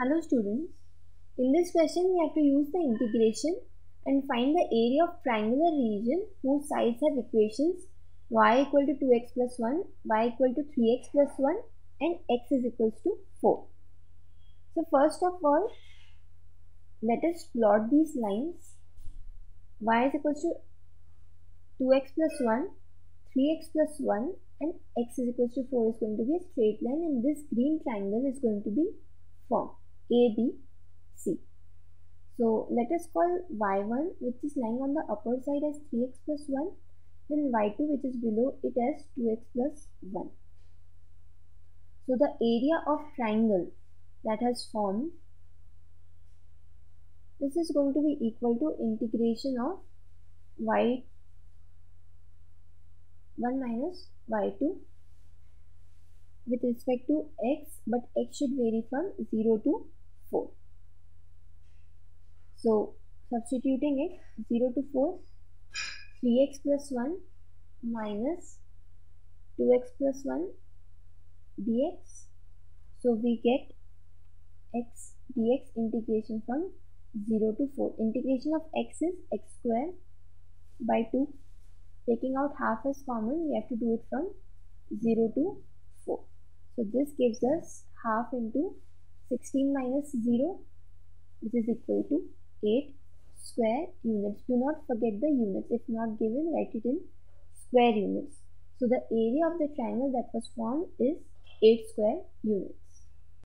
Hello students. In this question we have to use the integration and find the area of triangular region whose sides have equations y equal to 2x plus 1, y equal to 3x plus 1 and x is equals to 4. So first of all let us plot these lines y is equals to 2x plus 1, 3x plus 1 and x is equals to 4 is going to be a straight line and this green triangle is going to be formed A, B, C. So let us call y1 which is lying on the upper side as 3x plus 1 then y2 which is below it as 2x plus 1. So the area of triangle that has formed this is going to be equal to integration of y 1 minus y2 with respect to x but x should vary from 0 to 4. So substituting it 0 to 4 3x plus 1 minus 2x plus 1 dx. So we get x dx integration from 0 to 4 integration of x is x square by 2 taking out half as common we have to do it from 0 to 4 so this gives us half into 16 minus 0 which is equal to 8 square units. Do not forget the units. If not given write it in square units. So the area of the triangle that was formed is 8 square units